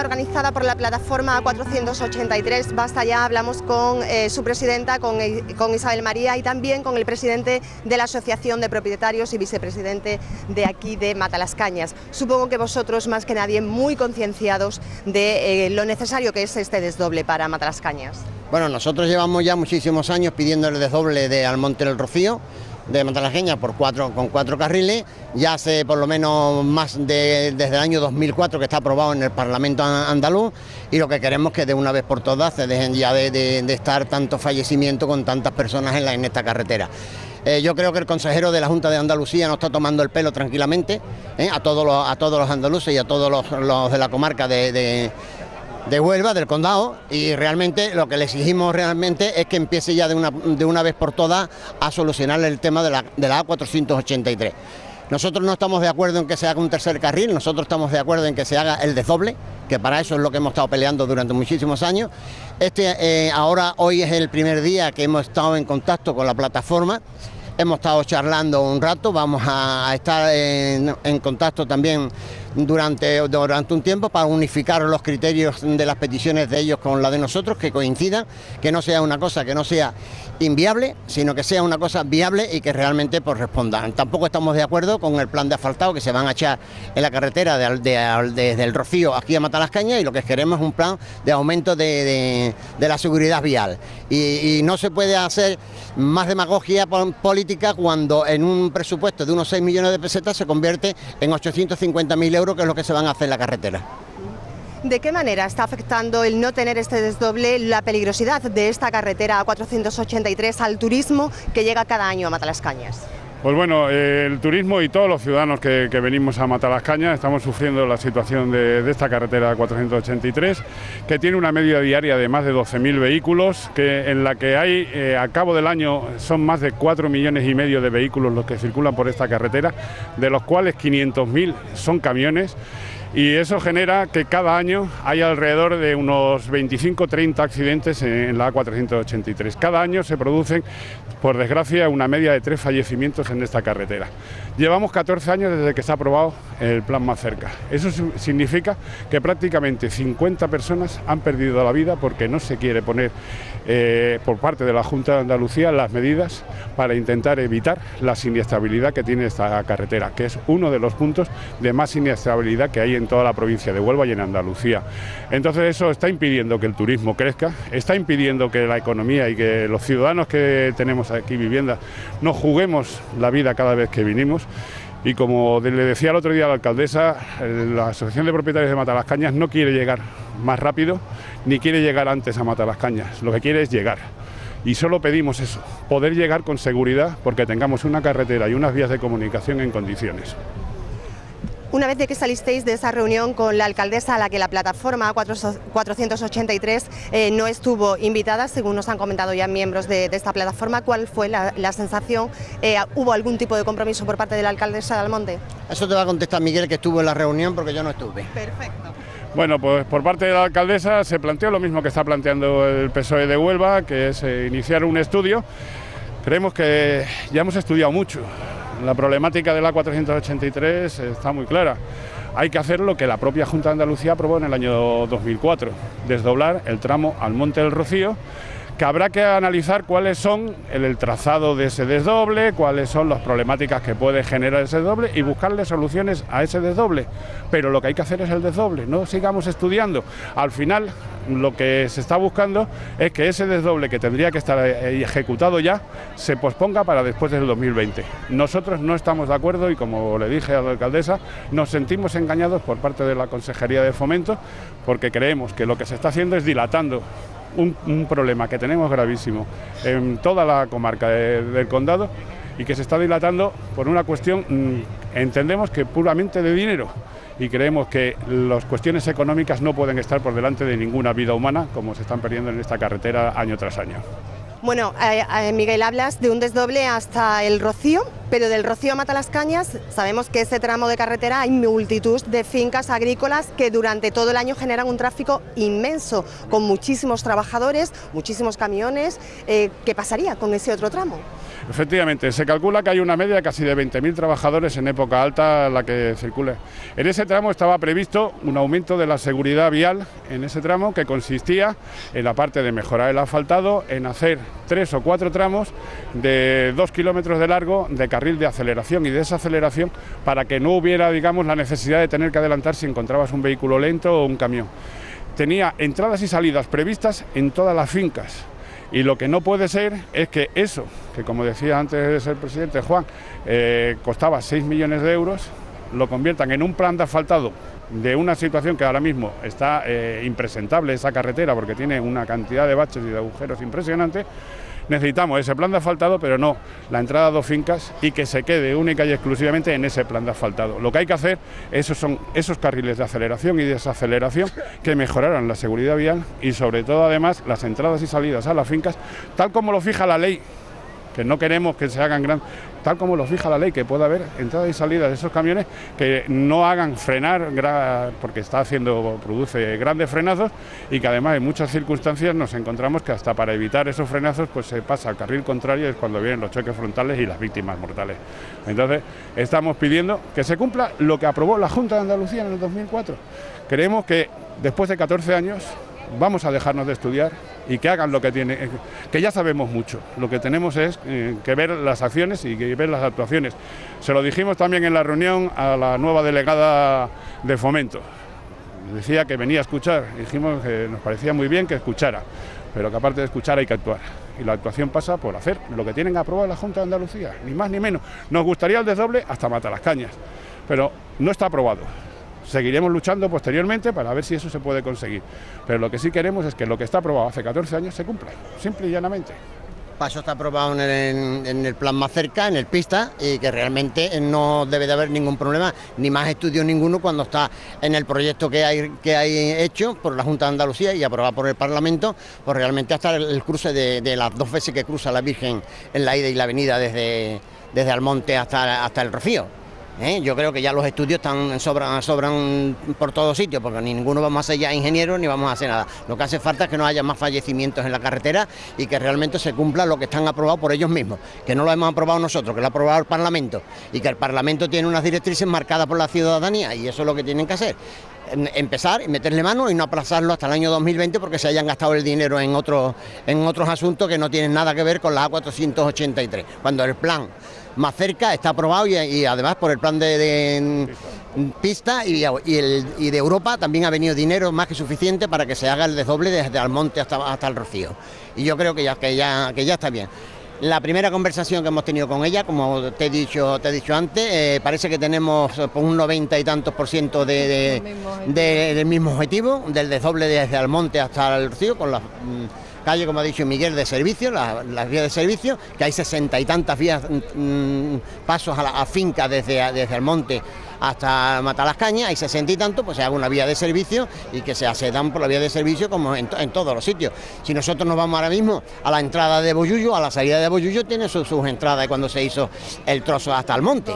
organizada por la plataforma 483. Basta ya, hablamos con eh, su presidenta, con, con, Isabel María y también con el presidente de la Asociación de Propietarios y vicepresidente de aquí de Matalascañas. Supongo que vosotros, más que nadie, muy concienciados de eh, lo necesario que es este desdoble para Matalascañas. Bueno, nosotros llevamos ya muchísimos años pidiendo el desdoble de Almonte del Rocío de Matalajeña por cuatro, con cuatro carriles, ya hace por lo menos más de, desde el año 2004 que está aprobado en el Parlamento andaluz. Y lo que queremos es que de una vez por todas se dejen ya de, estar tanto fallecimiento con tantas personas en, la, en esta carretera. Eh, yo creo que el consejero de la Junta de Andalucía nos está tomando el pelo tranquilamente eh, a, todos los, a todos los andaluces y a todos los, de la comarca de de Huelva, del condado, y realmente lo que le exigimos realmente es que empiece ya de una, de una vez por todas a solucionar el tema de la, de la A483. Nosotros no estamos de acuerdo en que se haga un tercer carril, nosotros estamos de acuerdo en que se haga el desdoble, que para eso es lo que hemos estado peleando durante muchísimos años. Este eh, ahora hoy es el primer día que hemos estado en contacto con la plataforma. Hemos estado charlando un rato, vamos a estar en, en contacto también durante, durante un tiempo para unificar los criterios de las peticiones de ellos con la de nosotros, que coincidan, que no sea una cosa que no sea inviable, sino que sea una cosa viable y que realmente pues, responda. Tampoco estamos de acuerdo con el plan de asfaltado que se van a echar en la carretera desde el Rocío aquí a Matalascaña y lo que queremos es un plan de aumento de, la seguridad vial. Y, no se puede hacer más demagogia política cuando en un presupuesto de unos 6 millones de pesetas se convierte en 850.000 euros, que es lo que se van a hacer en la carretera. ¿De qué manera está afectando el no tener este desdoble la peligrosidad de esta carretera A483 al turismo que llega cada año a Matalascañas? Pues bueno, el turismo y todos los ciudadanos que, venimos a Matalascañas estamos sufriendo la situación de, esta carretera 483, que tiene una media diaria de más de 12.000 vehículos, que en la que hay, eh, a cabo del año, son más de 4 millones y medio de vehículos los que circulan por esta carretera, de los cuales 500.000 son camiones y eso genera que cada año hay alrededor de unos 25-30 accidentes en la A483. Cada año se producen, por desgracia, una media de tres fallecimientos en esta carretera. Llevamos 14 años desde que se ha aprobado el plan más cerca. Eso significa que prácticamente 50 personas han perdido la vida porque no se quiere poner eh, por parte de la Junta de Andalucía las medidas para intentar evitar la inestabilidad que tiene esta carretera, que es uno de los puntos de más inestabilidad que hay en toda la provincia de Huelva y en Andalucía. Entonces eso está impidiendo que el turismo crezca, está impidiendo que la economía y que los ciudadanos que tenemos aquí vivienda no juguemos la vida cada vez que vinimos. Y como le decía el otro día a la alcaldesa, eh, la Asociación de Propietarios de Matalascañas no quiere llegar más rápido ni quiere llegar antes a Matalascañas, lo que quiere es llegar. Y solo pedimos eso, poder llegar con seguridad porque tengamos una carretera y unas vías de comunicación en condiciones. Una vez de que salisteis de esa reunión con la alcaldesa a la que la plataforma 483 eh, no estuvo invitada, según nos han comentado ya miembros de, esta plataforma, ¿cuál fue la, sensación? Eh, ¿Hubo algún tipo de compromiso por parte de la alcaldesa de Almonte? Eso te va a contestar Miguel, que estuvo en la reunión, porque yo no estuve. Perfecto. Bueno, pues por parte de la alcaldesa se planteó lo mismo que está planteando el PSOE de Huelva, que es eh, iniciar un estudio. Creemos que ya hemos estudiado mucho la problemática de la 483 está muy clara. Hay que hacer lo que la propia Junta de Andalucía aprobó en el año 2004, desdoblar el tramo al Monte del Rocío que habrá que analizar cuáles son el, trazado de ese desdoble, cuáles son las problemáticas que puede generar ese desdoble y buscarle soluciones a ese desdoble. Pero lo que hay que hacer es el desdoble, no sigamos estudiando. Al final lo que se está buscando es que ese desdoble que tendría que estar eh, ejecutado ya se posponga para después del 2020. Nosotros no estamos de acuerdo y como le dije a la alcaldesa, nos sentimos engañados por parte de la Consejería de Fomento porque creemos que lo que se está haciendo es dilatando un, problema que tenemos gravísimo en toda la comarca del condado y que se está dilatando por una cuestión, mm, entendemos que puramente de dinero y creemos que las cuestiones económicas no pueden estar por delante de ninguna vida humana como se están perdiendo en esta carretera año tras año. Bueno, eh, eh, Miguel, hablas de un desdoble hasta el Rocío, pero del Rocío a Matalascañas sabemos que ese tramo de carretera hay multitud de fincas agrícolas que durante todo el año generan un tráfico inmenso, con muchísimos trabajadores, muchísimos camiones. Eh, ¿Qué pasaría con ese otro tramo? Efectivamente, se calcula que hay una media de casi de 20.000 trabajadores en época alta la que circule. En ese tramo estaba previsto un aumento de la seguridad vial en ese tramo que consistía en la parte de mejorar el asfaltado, en hacer tres o cuatro tramos de dos kilómetros de largo de carril de aceleración y desaceleración para que no hubiera, digamos, la necesidad de tener que adelantar si encontrabas un vehículo lento o un camión. Tenía entradas y salidas previstas en todas las fincas y lo que no puede ser es que eso, que como decía antes el presidente Juan, eh, costaba 6 millones de euros, lo conviertan en un plan de asfaltado de una situación que ahora mismo está eh, impresentable esa carretera porque tiene una cantidad de baches y de agujeros impresionantes necesitamos ese plan de asfaltado, pero no la entrada a dos fincas y que se quede única y exclusivamente en ese plan de asfaltado. Lo que hay que hacer esos son esos carriles de aceleración y desaceleración que mejoraran la seguridad vial y sobre todo además las entradas y salidas a las fincas, tal como lo fija la ley que no queremos que se hagan grandes, tal como lo fija la ley, que pueda haber entrada y salida de esos camiones que no hagan frenar, porque está haciendo, produce grandes frenazos y que además en muchas circunstancias nos encontramos que hasta para evitar esos frenazos pues se pasa al carril contrario es cuando vienen los choques frontales y las víctimas mortales. Entonces estamos pidiendo que se cumpla lo que aprobó la Junta de Andalucía en el 2004. Creemos que después de 14 años vamos a dejarnos de estudiar y que hagan lo que tienen, que ya sabemos mucho. Lo que tenemos es eh, que ver las acciones y que ver las actuaciones. Se lo dijimos también en la reunión a la nueva delegada de fomento. Decía que venía a escuchar, dijimos que nos parecía muy bien que escuchara, pero que aparte de escuchar hay que actuar. Y la actuación pasa por hacer lo que tienen aprobado la Junta de Andalucía, ni más ni menos. Nos gustaría el desdoble hasta matar las cañas, pero no está aprobado. Seguiremos luchando posteriormente para ver si eso se puede conseguir. Pero lo que sí queremos es que lo que está aprobado hace 14 años se cumpla, simple y llanamente. Paso está aprobado en el, plan más cerca, en el pista, y que realmente no debe de haber ningún problema, ni más estudios ninguno cuando está en el proyecto que hay, que hay hecho por la Junta de Andalucía y aprobado por el Parlamento, pues realmente hasta el, cruce de, las dos veces que cruza la Virgen en la ida y la venida desde, desde Almonte hasta, hasta el Rocío. ¿Eh? Yo creo que ya los estudios están sobran, por todos sitios, porque ninguno vamos a ser ya ingenieros ni vamos a hacer nada. Lo que hace falta es que no haya más fallecimientos en la carretera y que realmente se cumpla lo que están aprobados por ellos mismos, que no lo hemos aprobado nosotros, que lo ha aprobado el Parlamento y que el Parlamento tiene unas directrices marcadas por la ciudadanía y eso es lo que tienen que hacer empezar y meterle mano y no aplazarlo hasta el año 2020 porque se hayan gastado el dinero en otros en otros asuntos que no tienen nada que ver con la A483. Cuando el plan más cerca, está aprobado y, además por el plan de, pista y, de Europa también ha venido dinero más que suficiente para que se haga el desdoble desde Almonte hasta, hasta el Rocío. Y yo creo que ya, que ya, que ya está bien. La primera conversación que hemos tenido con ella, como te he dicho, te he dicho antes, eh, parece que tenemos eh, un 90 y tantos por ciento de, del mismo objetivo, del desdoble desde Almonte hasta el Rocío, con las mm, calle, como ha dicho Miguel, de servicio, las, vías de servicio, que hay sesenta y tantas vías, mm, pasos a, la, finca desde, desde el monte hasta Matalascaña, hay sesenta y tantos, pues se haga una vía de servicio y que se accedan por la vía de servicio como en, todos los sitios. Si nosotros nos vamos ahora mismo a la entrada de Boyullo, a la salida de Boyullo, tiene sus, sus entradas cuando se hizo el trozo hasta el monte.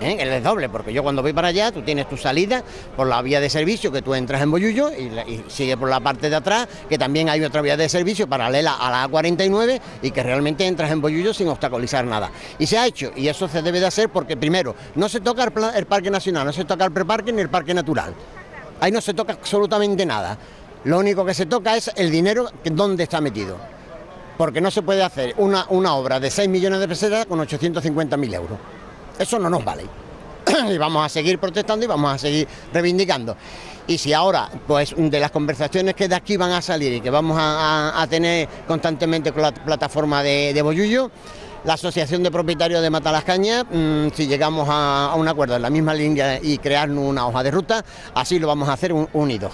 ¿Eh? el doble, porque yo cuando voy para allá, tú tienes tu salida por la vía de servicio que tú entras en Boyullo y, sigue por la parte de atrás, que también hay otra vía de servicio paralela a la A49 y que realmente entras en Boyullo sin obstaculizar nada. Y se ha hecho, y eso se debe de hacer porque primero, no se toca el, Parque Nacional, no se toca el preparque ni el Parque Natural. Ahí no se toca absolutamente nada. Lo único que se toca es el dinero que dónde está metido. Porque no se puede hacer una, una obra de 6 millones de pesetas con 850.000 euros. Eso no nos vale. y vamos a seguir protestando y vamos a seguir reivindicando. Y si ahora, pues de las conversaciones que de aquí van a salir y que vamos a, tener constantemente con la plataforma de, de Boyullo, la Asociación de Propietarios de Matalascaña, mm, si llegamos a, un acuerdo en la misma línea y crearnos una hoja de ruta, así lo vamos a hacer unidos.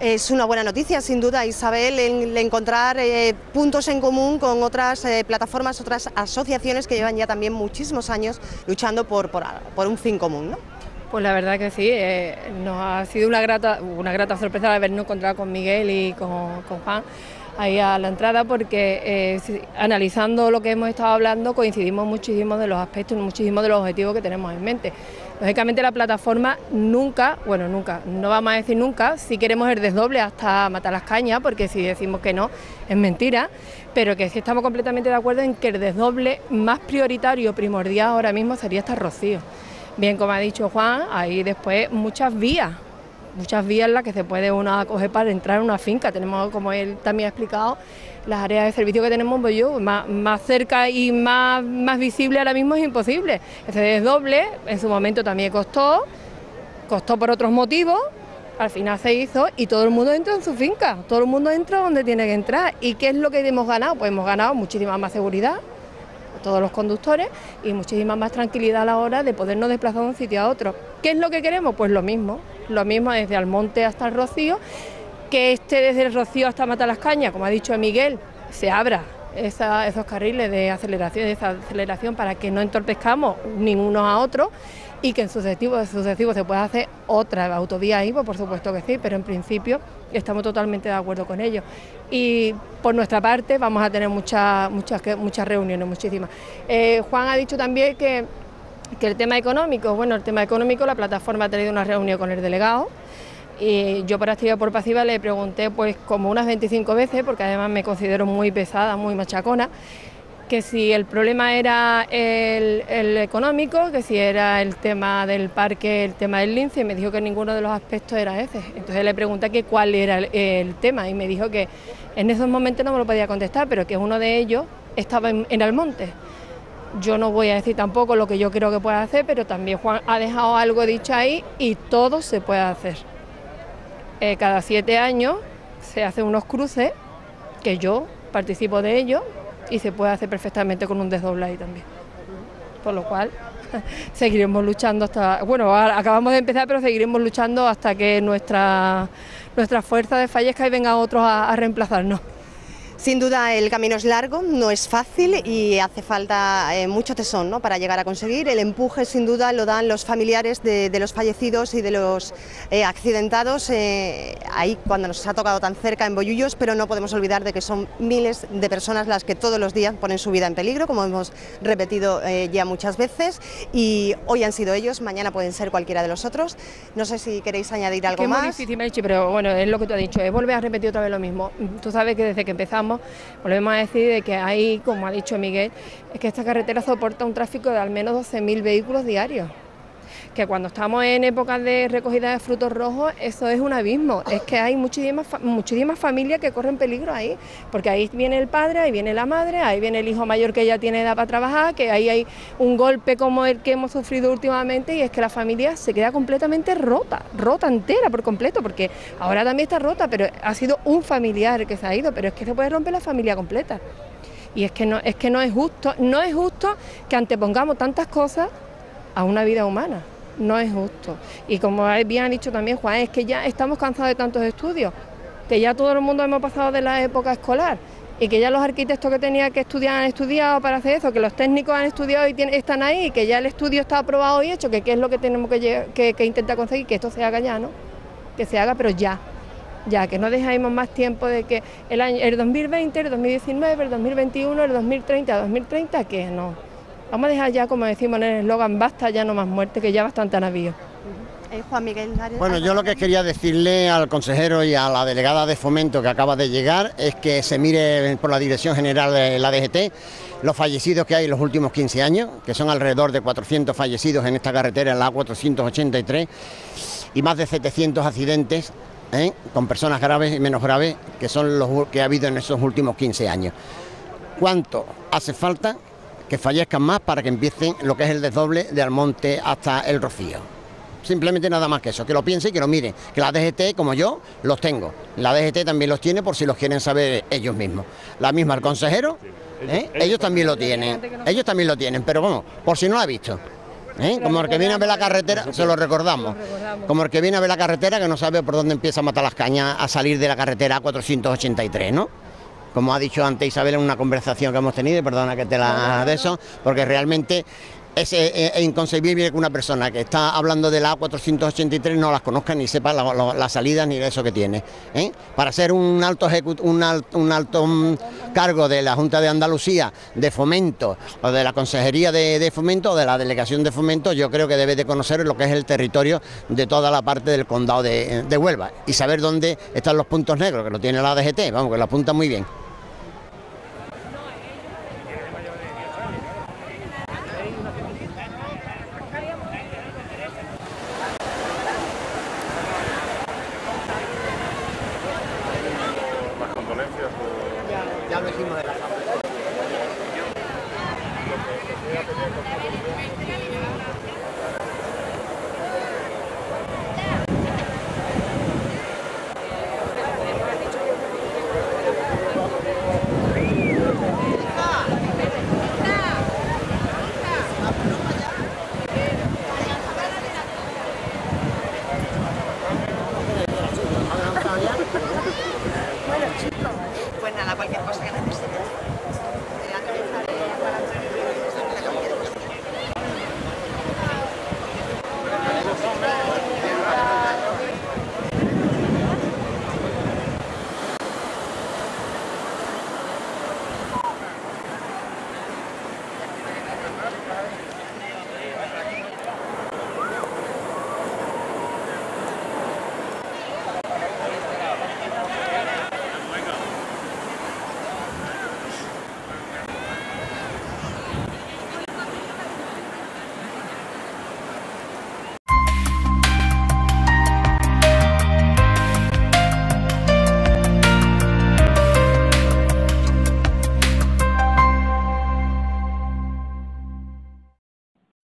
Es una buena noticia, sin duda, Isabel, el encontrar eh, puntos en común con otras eh, plataformas, otras asociaciones que llevan ya también muchísimos años luchando por, por, un fin común, ¿no? Pues la verdad que sí, eh, nos ha sido una grata, una grata sorpresa habernos encontrado con Miguel y con, Juan ahí a la entrada porque analizando lo que hemos estado hablando coincidimos muchísimo de los aspectos, muchísimo de los objetivos que tenemos en mente. Lógicamente la plataforma nunca, bueno nunca, no vamos a decir nunca, si queremos el desdoble hasta matar las cañas, porque si decimos que no es mentira, pero que sí estamos completamente de acuerdo en que el desdoble más prioritario, primordial ahora mismo sería estar Rocío. Bien, como ha dicho Juan, hay después muchas vías, muchas vías las que se puede uno acoger para entrar en una finca. Tenemos, como él también ha explicado, las áreas de servicio que tenemos pues yo, más, más cerca y más, más visible ahora mismo es imposible. Ese desdoble en su momento también costó, costó por otros motivos, al final se hizo y todo el mundo entra en su finca, todo el mundo entra donde tiene que entrar. ¿Y qué es lo que hemos ganado? Pues hemos ganado muchísima más seguridad, todos los conductores, y muchísima más tranquilidad a la hora de podernos desplazar de un sitio a otro. ¿Qué es lo que queremos? Pues lo mismo, lo mismo desde Almonte hasta el Rocío, que este desde el Rocío hasta Matalascaña, como ha dicho Miguel, se abra esos carriles de aceleración, de esa aceleración para que no entorpezcamos ninguno a otro y que en sucesivo se pueda hacer otra autovía ahí, pues por supuesto que sí, pero en principio estamos totalmente de acuerdo con ello. Y por nuestra parte vamos a tener muchas reuniones, muchísimas. Eh, Juan ha dicho también que, que el tema económico, bueno, el tema económico, la plataforma ha tenido una reunión con el delegado. Y yo por activa por pasiva le pregunté pues como unas 25 veces, porque además me considero muy pesada, muy machacona, que si el problema era el, económico, que si era el tema del parque, el tema del lince, y me dijo que ninguno de los aspectos era ese. Entonces le pregunté que cuál era el, tema y me dijo que en esos momentos no me lo podía contestar, pero que uno de ellos estaba en, en Almonte. Yo no voy a decir tampoco lo que yo creo que pueda hacer, pero también Juan ha dejado algo dicho ahí y todo se puede hacer. Eh, cada siete años se hacen unos cruces, que yo participo de ellos, y se puede hacer perfectamente con un desdoble ahí también. Por lo cual seguiremos luchando hasta, bueno, acabamos de empezar, pero seguiremos luchando hasta que nuestra, nuestra fuerza desfallezca y vengan otros a reemplazarnos. Sin duda el camino es largo, no es fácil y hace falta eh, mucho tesón ¿no? para llegar a conseguir. El empuje sin duda lo dan los familiares de, los fallecidos y de los eh, accidentados eh, ahí cuando nos ha tocado tan cerca en Bollullos, pero no podemos olvidar de que son miles de personas las que todos los días ponen su vida en peligro, como hemos repetido ya muchas veces, y hoy han sido ellos, mañana pueden ser cualquiera de los otros. No sé si queréis añadir algo más. Es muy difícil, pero bueno, es lo que tú has dicho, es volver a repetir otra vez lo mismo. Tú sabes que desde que empezamos volvemos a decir de que hay, como ha dicho Miguel, es que esta carretera soporta un tráfico de al menos 12.000 vehículos diarios que cuando estamos en épocas de recogida de frutos rojos, eso es un abismo. Es que hay muchísimas, muchísimas familias que corren peligro ahí, porque ahí viene el padre, ahí viene la madre, ahí viene el hijo mayor que ya tiene edad para trabajar, que ahí hay un golpe como el que hemos sufrido últimamente y es que la familia se queda completamente rota, rota entera por completo, porque ahora también está rota, pero ha sido un familiar que se ha ido, pero es que se puede romper la familia completa. Y es que no, es que no es justo, no es justo que antepongamos tantas cosas a una vida humana no es justo. Y como bien ha dicho también Juan, es que ya estamos cansados de tantos estudios, que ya todo el mundo hemos pasado de la época escolar y que ya los arquitectos que tenían que estudiar han estudiado para hacer eso, que los técnicos han estudiado y están ahí, que ya el estudio está aprobado y hecho, que qué es lo que tenemos que, intentar conseguir, que esto se haga ya, ¿no? Que se haga, pero ya, ya, que no dejemos más tiempo de que el año, el 2020, el 2019, el 2021, el 2030, 2030, que no. Vamos a dejar ya, como decimos en el eslogan, basta ya no más muerte, que ya bastante han habido. Eh, Juan Miguel. Bueno, yo lo que quería decirle al consejero y a la delegada de fomento que acaba de llegar es que se mire por la Dirección General de la DGT los fallecidos que hay en los últimos 15 años, que son alrededor de 400 fallecidos en esta carretera, en la A483, y más de 700 accidentes ¿eh? con personas graves y menos graves, que son los que ha habido en esos últimos 15 años. ¿Cuánto hace falta que fallezcan más para que empiecen lo que es el desdoble de Almonte hasta el Rocío. Simplemente nada más que eso, que lo piensen y que lo miren. Que la DGT, como yo, los tengo. La DGT también los tiene por si los quieren saber ellos mismos. La misma el consejero, ¿eh? ellos también lo tienen. Ellos también lo tienen, pero bueno, por si no lo ha visto. ¿eh? Como el que viene a ver la carretera, se lo recordamos. Como el que viene a ver la carretera que no sabe por dónde empieza a matar las cañas a salir de la carretera 483, ¿no? Como ha dicho antes Isabel en una conversación que hemos tenido, perdona que te la de eso, porque realmente es, eh, eh, inconcebible que una persona que está hablando de la A483 no las conozca ni sepa las salidas ni de eso que tiene. ¿eh? Para ser un alto, un, un alto mm, cargo de la Junta de Andalucía de Fomento o de la Consejería de, Fomento o de la Delegación de Fomento, yo creo que debe de conocer lo que es el territorio de toda la parte del condado de, de Huelva y saber dónde están los puntos negros, que lo tiene la DGT, vamos, que lo apunta muy bien.